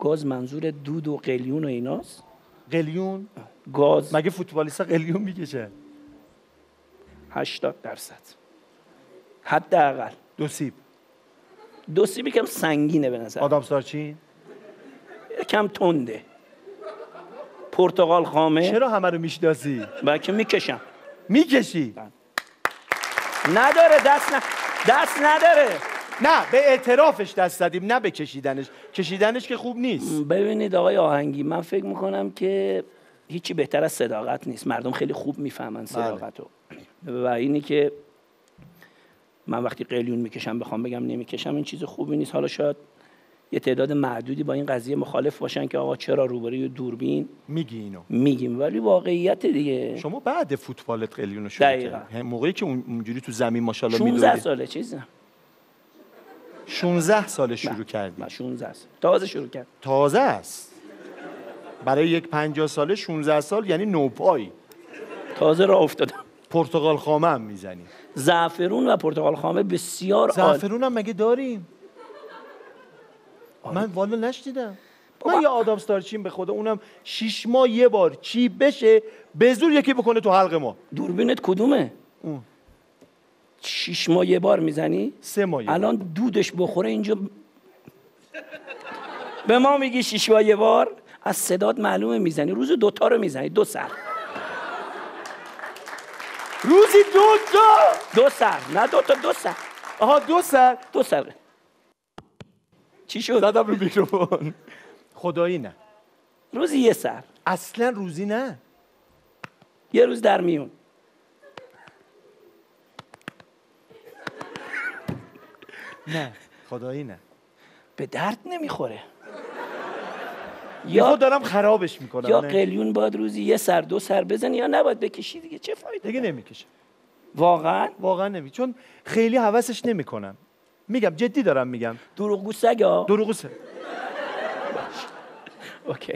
گاز منظور دود و قلیون و ایناست؟ قلیون؟ گاز. مگه فوتبالیستا قلیون می‌کشه؟ 80 درصد. حداقل. دو سیب. دو سیب یکم سنگینه به نظر. آدم سارچین؟ یکم تنده. پرتقال خامه. چرا همه رو می‌شناسی؟ بلکه می‌کشم. می‌کشی؟ نداره دست نه دست نداره. نه به اعترافش دست زدیم نه به کشیدنش. کشیدنش که خوب نیست. ببینید آقای آهنگی من فکر می‌کنم که هیچی بهتر از صداقت نیست. مردم خیلی خوب می‌فهمن صداقت رو و اینی که من وقتی قلیون می‌کشم بخوام بگم نمی‌کشم این چیز خوبی نیست. حالا شاید یه تعداد معدودی با این قضیه مخالف باشن که آقا چرا روبروی دوربین میگی اینو. میگیم؟ ولی واقعیت دیگه. شما بعد فوتبالت قلیون رو شروع موقعی که اون- اونجوری تو زمین ماشاءالله 16 میدویدی ساله چیزم 16 سال شروع کردی. من 16 سال. تازه شروع کرد. تازه است. برای یک 50 ساله 16 سال یعنی نوپایی. تازه راه افتادم. پرتغال خامه هم می‌زنی. زعفرون و پرتقال خامه بسیار عالی. زعفرون هم مگه داریم؟ من والا نشنیدم. من یه آدم ستارچین به خدا اونم شیش ماه یه بار چی بشه به زور یکی بکنه تو حلق ما. دوربینت کدومه؟ اون. شیش ماه یه بار می‌زنی؟ سه ماه. الان دودش بخوره اینجا. به ما میگی شیش ماه یه بار؟ از صدات معلومه می‌زنی. روز دوتا رو می‌زنی. دو سر. روزی دو تا. دو سر. نه دو تا دو سر. آها دو سر. دو سر. چی شد؟ زدم رو میکروفون خدایی نه. روزی یه سر. اصلا روزی نه. یه روز در میون. نه. خدایی نه. به درد نمی‌خوره. یا دارم خرابش می‌کنم یا. قلیون باید روزی یه سر دو سر بزنی یا نباید بکشی دیگه؟ چه فایده دیگه نمی‌کشه. واقعا؟ واقعا نمی چون خیلی حوسش نمی‌کنم. میگم جدی دارم میگم. دروغگو سگا. دروغ سه اوکی.